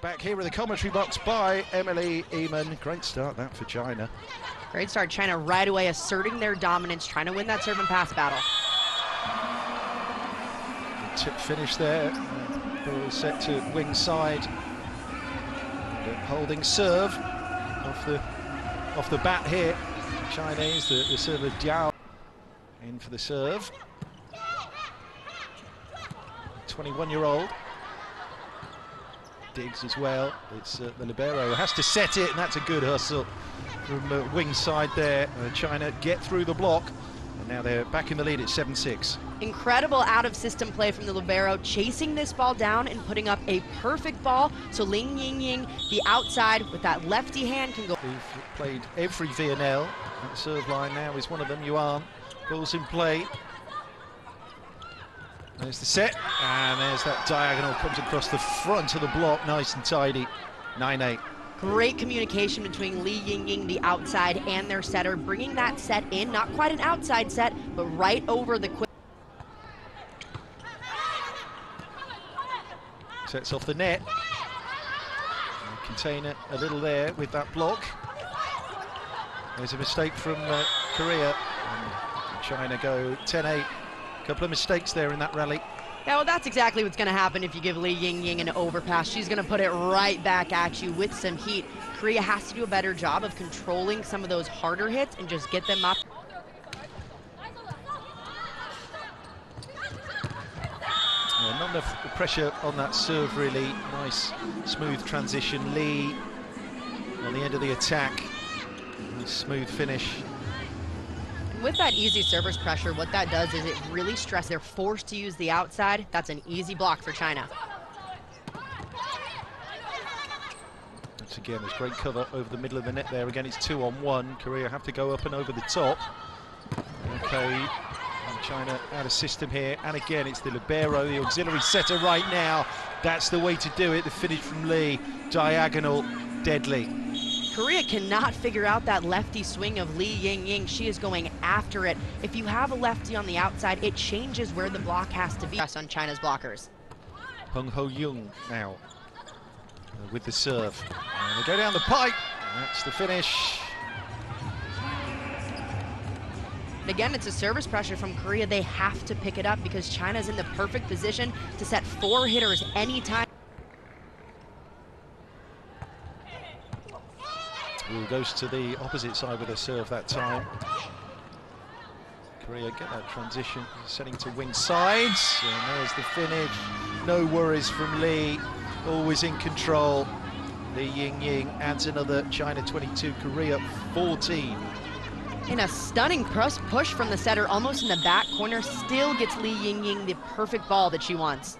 Back here in the commentary box by Emily Eamon. Great start that for China. Great start. China right away asserting their dominance, trying to win that serve and pass battle. Tip finish there. Ball set to wing side. Holding serve off the off the bat here. Chinese, the, the server Diao in for the serve. 21 year old. Digs as well. It's uh, the Libero has to set it, and that's a good hustle from uh, wing side there. Uh, China get through the block, and now they're back in the lead at 7 6. Incredible out of system play from the Libero, chasing this ball down and putting up a perfect ball. So Li Ying Ying, the outside with that lefty hand, can go. We've played every VNL. That serve line now is one of them. Yuan. Ball's in play. There's the set, and there's that diagonal, comes across the front of the block, nice and tidy. 9-8. Great communication between Li Yingying, the outside, and their setter, bringing that set in. Not quite an outside set, but right over the quick. Sets off the net. And contain it a little there with that block. There's a mistake from uh, Korea. And China go 10-8. Couple of mistakes there in that rally. Yeah, well, that's exactly what's going to happen if you give Li Yingying an overpass. She's going to put it right back at you with some heat. Korea has to do a better job of controlling some of those harder hits and just get them up. Yeah, not enough pressure on that serve, really. Nice, smooth transition. Li on the end of the attack. Nice, smooth finish. With that easy service pressure, what that does is it really stresses. They're forced to use the outside. That's an easy block for China. Once again, there's great cover over the middle of the net there. Again, it's two on one. Korea have to go up and over the top. Okay, and China out of system here. And again, it's the libero, the auxiliary setter right now. That's the way to do it. The finish from Li, diagonal, deadly. Korea cannot figure out that lefty swing of Li Ying Ying. She is going after it. If you have a lefty on the outside, it changes where the block has to be. Press on China's blockers. Hung Ho Young now uh, with the serve. And they go down the pipe. That's the finish. Again, it's a service pressure from Korea. They have to pick it up because China's in the perfect position to set four hitters anytime. Goes to the opposite side with a serve that time. Korea get that transition, setting to wing sides, and there's the finish. No worries from Li, always in control. Li Ying Ying adds another China 22, Korea 14. In a stunning press push from the setter, almost in the back corner, still gets Li Ying Ying the perfect ball that she wants.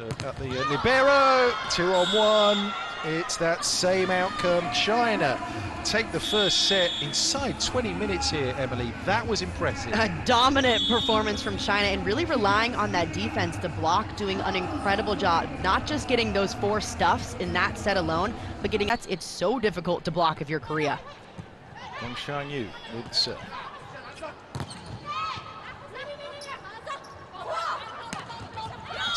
So at the uh, libero, two on one. It's that same outcome. China take the first set inside 20 minutes here, Emily. That was impressive. A dominant performance from China and really relying on that defense to block, doing an incredible job. Not just getting those four stuffs in that set alone, but getting that's it's so difficult to block if you're Korea. Wang Shanyu with the serve.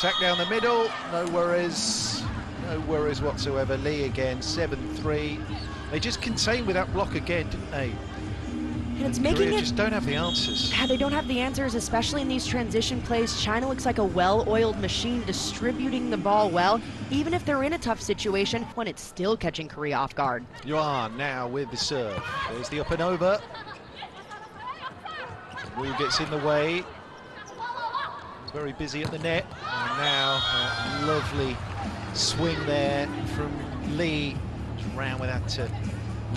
Attack down the middle, no worries, no worries whatsoever. Li again, 7-3. They just contained with that block again, didn't they? And it's making Korea it just don't have the answers. Yeah, they don't have the answers, especially in these transition plays. China looks like a well-oiled machine distributing the ball well. Even if they're in a tough situation, when it's still catching Korea off guard. Yuan now with the serve. There's the up and over. Wu gets in the way. Very busy at the net. And now a lovely swing there from Li. Just round with that to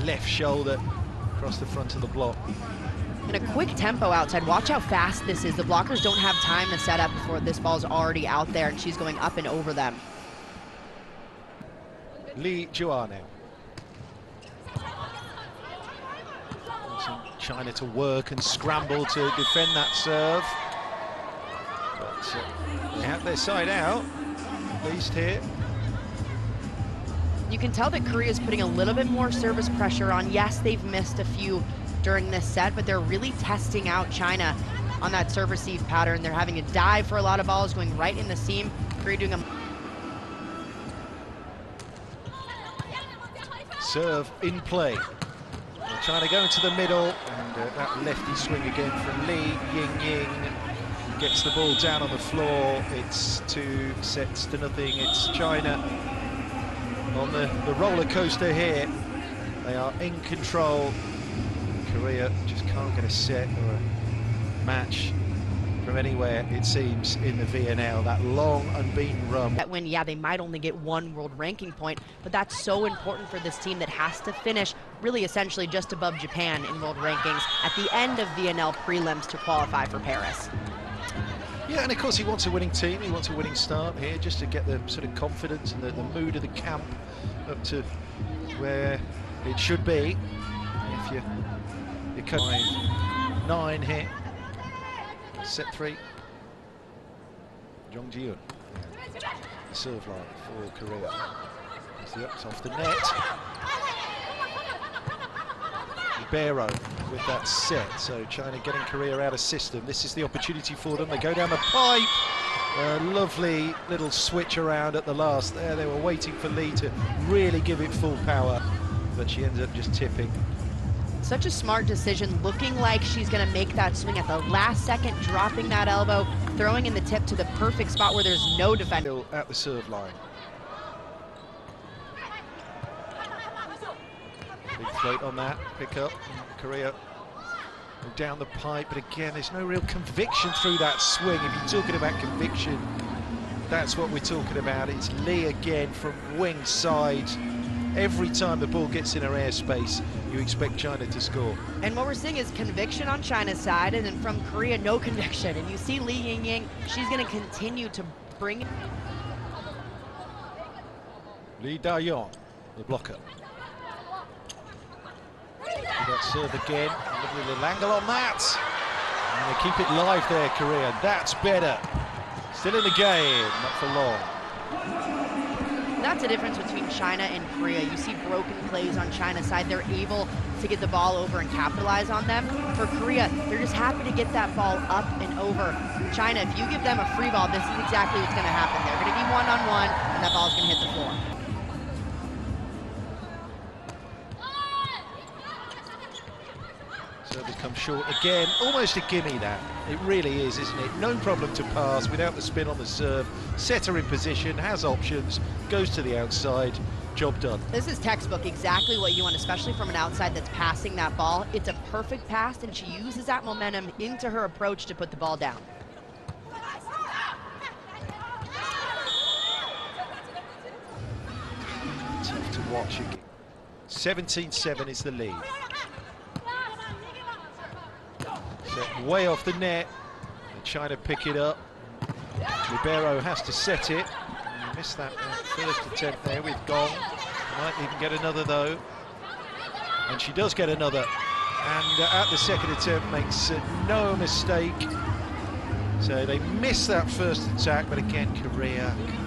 left shoulder across the front of the block. In a quick tempo outside, watch how fast this is. The blockers don't have time to set up before this ball's already out there and she's going up and over them. Lee Jua now. Forcing China to work and scramble to defend that serve. Uh, they have their side out, at least here. You can tell that Korea's putting a little bit more service pressure on. Yes, they've missed a few during this set, but they're really testing out China. on that serve receive pattern. They're having to dive for a lot of balls, going right in the seam. Korea doing a Serve in play. They're trying to go into the middle, and uh, that lefty swing again from Li Ying Ying gets the ball down on the floor. It's two sets to nothing. It's China on the, the roller coaster here. They are in control. Korea just can't get a set or a match from anywhere, it seems, in the VNL. That long, unbeaten run. that win, yeah, they might only get one world ranking point, but that's so important for this team that has to finish really essentially just above Japan in world rankings at the end of VNL prelims to qualify for Paris. Yeah, and of course he wants a winning team. He wants a winning start here just to get the sort of confidence and the, the mood of the camp up to where it should be. If you you cut five, nine here, set three. Jong the serve line for Korea. It's the ups off the net. Libero with that set. So China getting Korea out of system. This is the opportunity for them. They go down the pipe. A lovely little switch around at the last there. They were waiting for Li to really give it full power, but she ends up just tipping. Such a smart decision, looking like she's going to make that swing at the last second, dropping that elbow, throwing in the tip to the perfect spot where there's no defender. Still at the serve line. Big float on that, pick up, Korea down the pipe, but again, there's no real conviction through that swing. If you're talking about conviction, that's what we're talking about. It's Li again from wing side. Every time the ball gets in her airspace, you expect China to score. And what we're seeing is conviction on China's side, and then from Korea, no conviction. And you see Li Ying Ying, she's going to continue to bring Lee Da-yong, the blocker. That serve again, lovely little angle on that. And they keep it live there, Korea. That's better. Still in the game, not for long. That's the difference between China and Korea. You see broken plays on China's side. They're able to get the ball over and capitalize on them. For Korea, they're just happy to get that ball up and over. China, if you give them a free ball, this is exactly what's going to happen. They're going to be one-on-one, and that ball's going to hit the floor. Service comes short again, almost a gimme that. It really is, isn't it? No problem to pass without the spin on the serve. Setter in position, has options, goes to the outside, job done. This is textbook, exactly what you want, especially from an outside that's passing that ball. It's a perfect pass, and she uses that momentum into her approach to put the ball down. Tough to watch again. 17-7 is the lead. Set way off the net. And to pick it up. Libero has to set it. He missed that first attempt there with Gong. Might even get another though. And she does get another. And uh, at the second attempt makes uh, no mistake. So they miss that first attack, but again Korea, they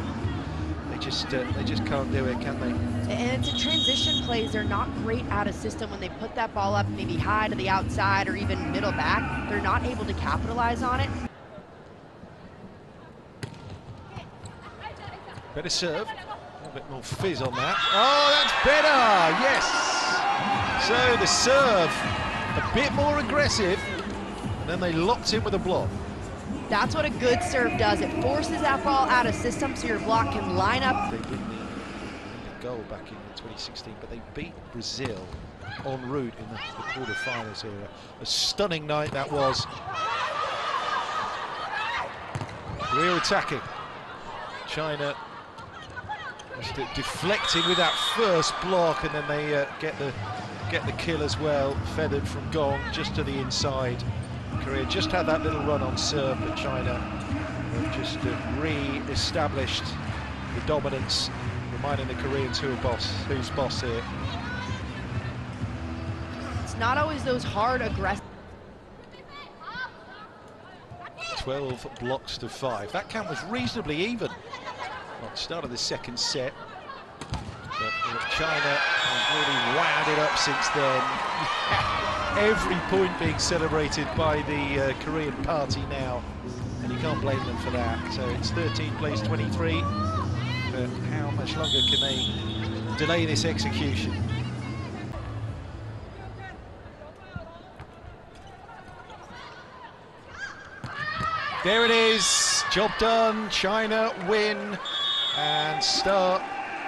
just uh, they just can't do it, can they? And it's a transition plays. They're not great out of system when they put that ball up maybe high to the outside or even middle back. They're not able to capitalize on it. Better serve. A little bit more fizz on that. Oh, that's better! Yes! So the serve, a bit more aggressive. And then they locked in with a block. That's what a good serve does. It forces that ball out of system so your block can line up. They did the Olympic goal back in 2016, but they beat Brazil en route in the, the quarterfinals here. A stunning night that was. We're attacking. China just de- deflecting with that first block, and then they uh, get the get the kill as well, feathered from Gong just to the inside. Korea just had that little run on serve, but China have just uh, re-established the dominance, reminding the Koreans who are boss, who's boss here. It's not always those hard, aggressive. 12 blocks to five. That count was reasonably even at the start of the second set. But China has really wound it up since then. every point being celebrated by the uh, Korean party now, and you can't blame them for that. So it's 13 plays 23, but how much longer can they delay this execution? There it is, job done. China win and start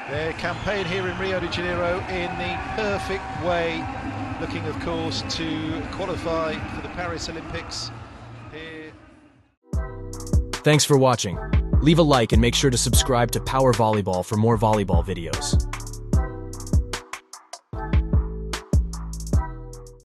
their campaign here in Rio de Janeiro in the perfect way. Looking, of course, to qualify for the Paris Olympics here. Thanks for watching. Leave a like and make sure to subscribe to Power Volleyball for more volleyball videos.